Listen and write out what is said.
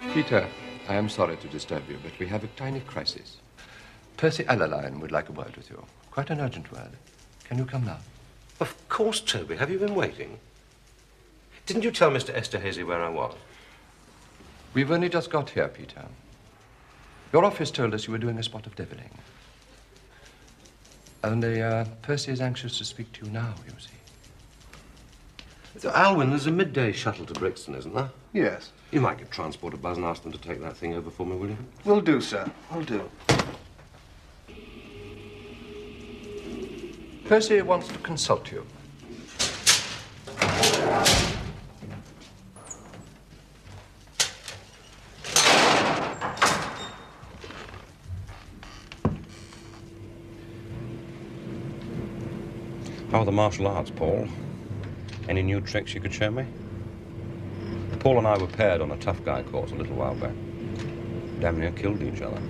Peter, I am sorry to disturb you, but we have a tiny crisis. Percy Alleline would like a word with you. Quite an urgent word. Can you come now? Of course, Toby. Have you been waiting? Didn't you tell Mr. Esterhase where I was? We've only just got here, Peter. Your office told us you were doing a spot of deviling. Only uh, Percy is anxious to speak to you now, you see. So, Alwyn, there's a midday shuttle to Brixton, isn't there? Yes. You might get transport a buzz and ask them to take that thing over for me, will you? Will do, sir. I'll do. Percy wants to consult you. How are the martial arts, Paul? Any new tricks you could show me? Paul and I were paired on a tough guy course a little while back. Damn near killed each other.